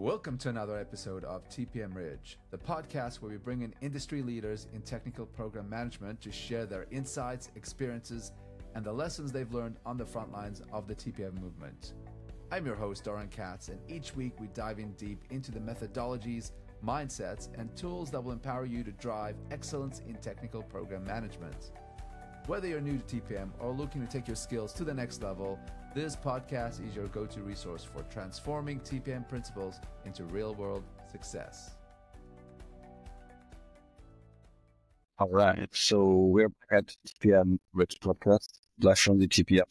Welcome to another episode of TPM Ridge, the podcast where we bring in industry leaders in technical program management to share their insights, experiences, and the lessons they've learned on the front lines of the TPM movement. I'm your host, Doran Katz, and each week we dive in deep into the methodologies, mindsets, and tools that will empower you to drive excellence in technical program management. Whether you're new to TPM or looking to take your skills to the next level, this podcast is your go to resource for transforming TPM principles into real world success. All right. So we're at TPM Ridge Podcast, live from the TPM.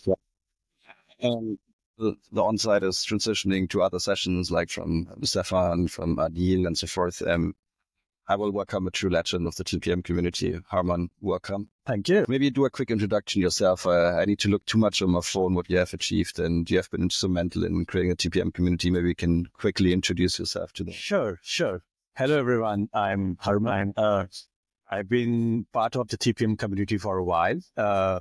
And the, the on-site is transitioning to other sessions like from Stefan, from Adil and so forth. Um, I will welcome a true legend of the TPM community. Harman, welcome. Thank you. Maybe do a quick introduction yourself. Uh, I need to look too much on my phone what you have achieved and you have been instrumental in creating a TPM community. Maybe you can quickly introduce yourself to them. Sure, sure. Hello, everyone. I'm Harman. Uh, I've been part of the TPM community for a while. Uh,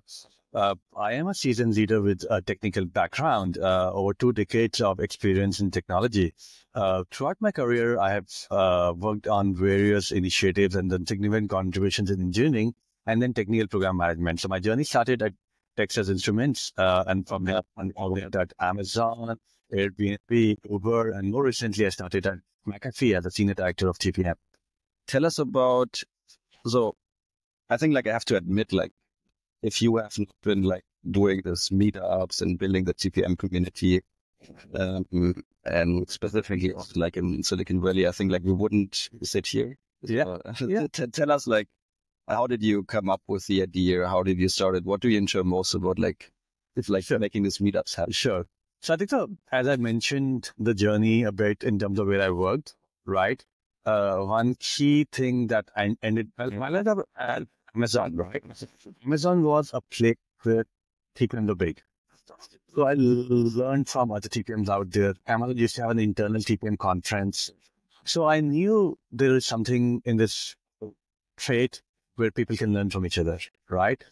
uh, I am a seasoned leader with a technical background, uh, over two decades of experience in technology. Uh, throughout my career, I have uh, worked on various initiatives and done significant contributions in engineering and then technical program management. So my journey started at Texas Instruments, uh, and from there on at Amazon, Airbnb, Uber, and more recently, I started at McAfee as a senior director of TPM. Tell us about, so I think like I have to admit, like if you haven't been like doing this meetups and building the TPM community, um, and specifically like in Silicon Valley, I think like we wouldn't sit here. Yeah. Yeah. tell us like, how did you come up with the idea? How did you start it? What do you enjoy most about like, if like Sure. making these meetups happen? Sure. So I think so, as I mentioned the journey a bit in terms of where I worked, right? Uh, one key thing that I ended well, I was at Amazon, right? Amazon was a place where TPM were big. So I learned from other TPMs out there. Amazon used to have an internal TPM conference. So I knew there is something in this trade where people can learn from each other, right?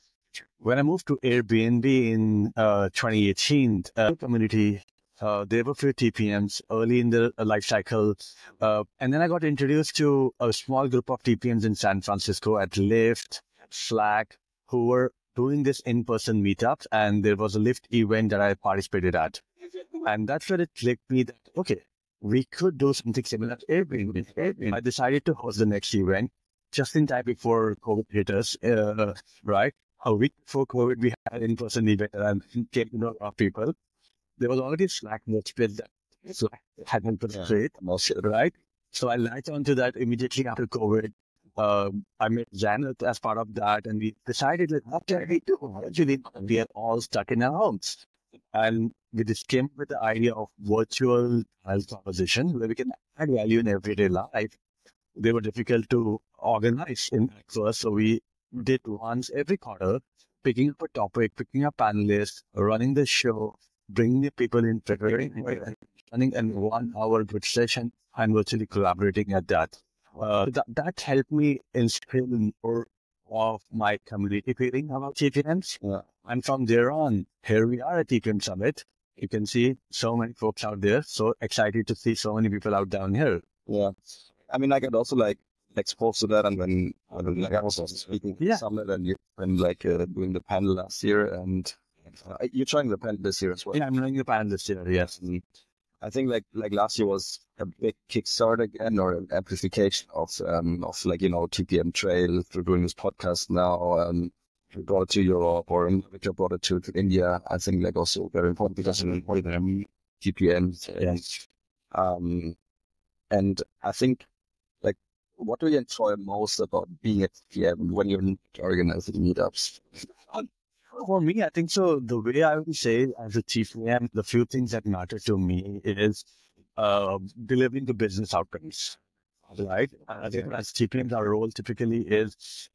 When I moved to Airbnb in uh, 2018, uh, community, uh, there were few TPMs early in the life cycle. Uh, and then I got introduced to a small group of TPMs in San Francisco at Lyft, Slack, who were doing this in-person meetups. And there was a Lyft event that I participated at. And that's where it clicked me that, okay, we could do something similar. I decided to host the next event just in time before COVID hit us, uh, right? A week before COVID, we had an in-person event and I came to know a lot of people. There was already Slack workspace that Slack hadn't put Yeah. straight, right? So I latched onto that immediately after COVID. Um, I met Janet as part of that, and we decided like, what can we do? Actually, we are all stuck in our homes, and we just came with the idea of virtual health proposition where we can add value in everyday life. They were difficult to organize in first, so we did once every quarter, picking up a topic, picking up panelists, running the show, bringing the people in, preparing, running an one-hour good session, and virtually collaborating at that. Uh, that, that helped me instill more of my community feeling about TPMs. Yeah. And from there on, here we are at TPM Summit. You can see so many folks out there. So excited to see so many people out down here. Yeah. I mean, I got also like exposed to that, and when, when like I was also speaking at the Yeah. summit, and you when like uh, doing the panel last year, and uh, you're trying the panel this year as well. Yeah, I'm running the panel this year. Yes. And I think like like last year was a big kickstart again, or an amplification of um of like you know TPM Trail through doing this podcast now. Um, we brought it to Europe, or Victor brought it to, to India. I think like also very important because it's important um, TPM. Yes. Um, and I think, like, what do you enjoy most about being at TPM when you're organizing meetups? For me, I think so. The way I would say as a TPM, the few things that matter to me is uh, delivering the business outcomes, right? I think as TPMs, our role typically is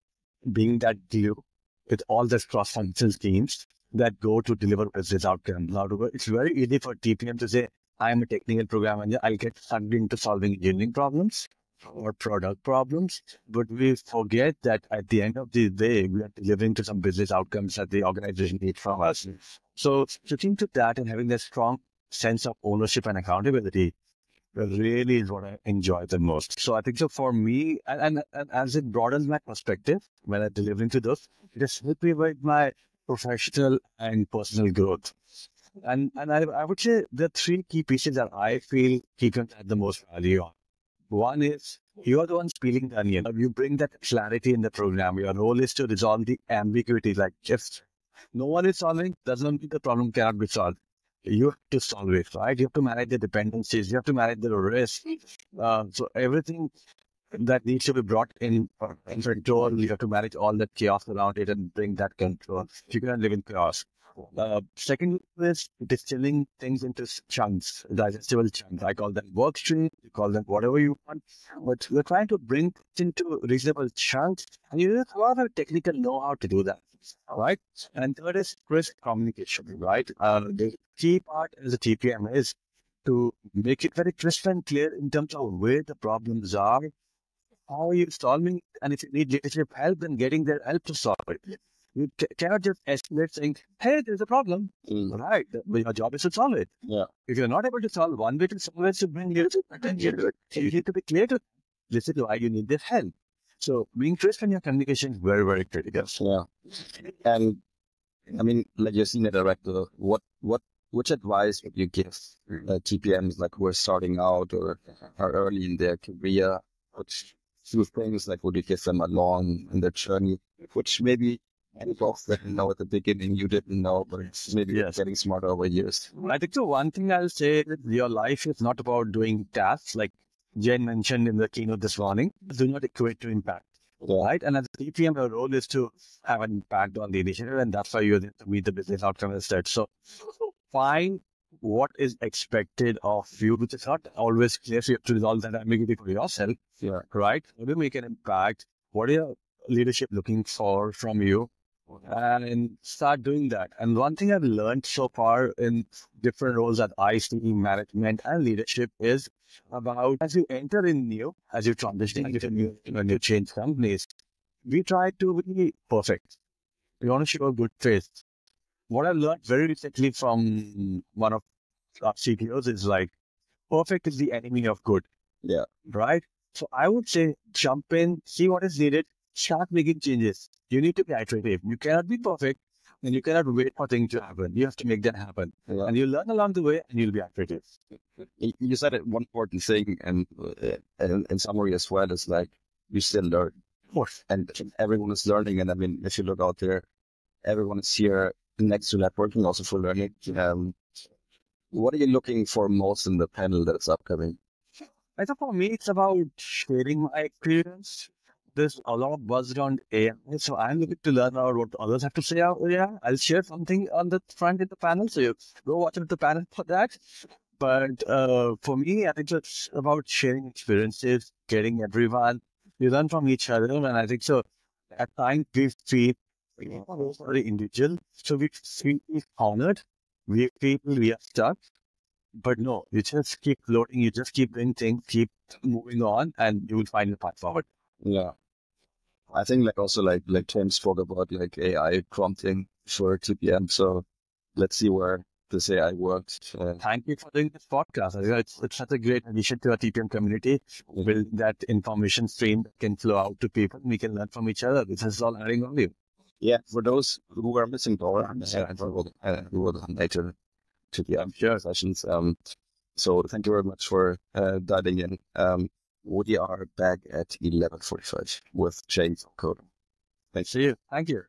being that glue with all the cross-functional teams that go to deliver business outcomes. Now, it's very easy for TPM to say, I'm a technical program manager. I'll get sucked into solving engineering problems or product problems. But we forget that at the end of the day, we are delivering to some business outcomes that the organization needs from us. So switching to that and having that strong sense of ownership and accountability really is what I enjoy the most. So I think so for me, and, and, and as it broadens my perspective when I'm delivering to those, it has helped me with my professional and personal growth. And and I, I would say the three key pieces that I feel TPM add the most value on. One is you are the one peeling the onion. You bring that clarity in the program. Your role is to resolve the ambiguity. Like just no one is solving doesn't mean the problem cannot be solved you have to solve it, right? You have to manage the dependencies, you have to manage the risk. Uh, so everything that needs to be brought in control, you have to manage all that chaos around it and bring that control. You cannot live in chaos. Uh, second is distilling things into chunks, digestible chunks. I call them work streams, you call them whatever you want, but we're trying to bring into reasonable chunks, and you have a technical know-how to do that right? And third is risk communication, right? Uh, the key part as a TPM is to make it very crisp and clear in terms of where the problems are, how are you solving, and if you need leadership help, then getting their help to solve it. You cannot just escalate saying, hey, there's a problem. Mm. Right. But your job is to solve it. Yeah. If you're not able to solve one way to solve it, to bring leadership attention to it. You need to be clear to listen to why you need their help. So being crisp in your communication is very, very critical. Yeah. And I mean, like you're senior director, what, what, which advice would you give uh, TPMs like who are starting out or are early in their career? Which few things like would you give them along in their journey, which maybe you both didn't know at the beginning, you didn't know, but it's maybe yes. getting smarter over years. I think the one thing I'll say is your life is not about doing tasks like Jen mentioned in the keynote this morning, do not equate to impact. Yeah. Right. And as a TPM, your role is to have an impact on the initiative, and that's why you need to meet the business outcome instead. So find what is expected of you, which is not always clear. So you have to resolve that ambiguity for yourself. Yeah. Right. How do you make an impact? What are your leadership looking for from you? and start doing that. And one thing I've learned so far in different roles at IC, management, and leadership is about as you enter in new, as you transition into new, uh, when you change companies, we try to be perfect. We want to show a good face. What I learned very recently from one of our CTOs is like, perfect is the enemy of good. Yeah. Right? So I would say jump in, see what is needed, start making changes. You need to be iterative. You cannot be perfect and you cannot wait for things to happen. You have to make them happen. Yeah. And you learn along the way and you'll be iterative. You said it, one important thing and uh, in summary as well is like you still learn. Of course. And everyone is learning. And I mean, if you look out there, everyone is here next to networking also for learning. Um, what are you looking for most in the panel that's upcoming? I think for me, it's about sharing my experience, there's a lot of buzz around AI. So I'm looking to learn about what others have to say out AI. I'll share something on the front in the panel. So you go watch the panel for that. But uh, for me, I think it's about sharing experiences, getting everyone, you learn from each other. And I think so at times we feel very individual. So we feel honored. We feel we are stuck. But no, you just keep floating, you just keep doing things, keep moving on, and you will find the path forward. Yeah. I think like also like like Tim spoke about like AI prompting for TPM. So let's see where this AI works. Uh, Thank you for doing this podcast. It's, it's such a great addition to our TPM community. Build that information stream that can flow out to people. We can learn from each other. This is all adding value. Yeah, for those who are missing power, and uh, who will later to the um, sure. sessions. Um, so thank you very much for uh, diving in. Um, we are back at 11.45 with James Coding. Thank you. Thank you.